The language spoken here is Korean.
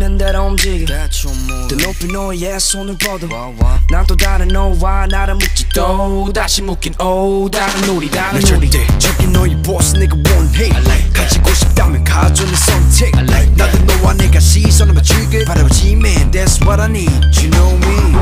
머리 끄는 대로 움직여. 더 높이 너의 손을 뻗어. 난또 다른 너와 나를 묶지 또 다시 묻긴 오 다른 우리 다른 날 우리. 절대 저기 너의 보스 내가 원해. 가지고 싶다면 가져는 선택. 나도 너와 내가 시선을 맞추길 바라보지 man. That's what I need. You know me.